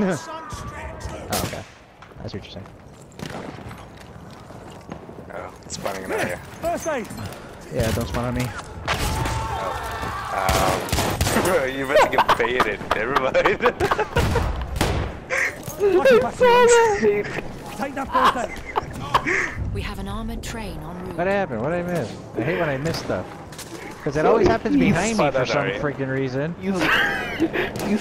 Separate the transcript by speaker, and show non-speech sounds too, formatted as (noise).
Speaker 1: oh, okay. That's what you're saying.
Speaker 2: Oh, spawning an area.
Speaker 3: First aid.
Speaker 1: Yeah, don't spawn on me.
Speaker 2: Um, (laughs) you about to get baited. Never mind.
Speaker 3: Take that first aid.
Speaker 4: We have an armored train on route.
Speaker 1: What happened? What did I miss? I hate when I miss stuff. Because it always happens behind me for some freaking reason.
Speaker 2: you, you